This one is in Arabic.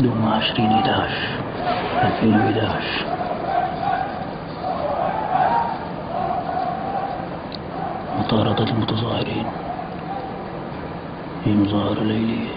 دوما عشرين 11 2011 مطاردة المتظاهرين. في مظاهرة ليلية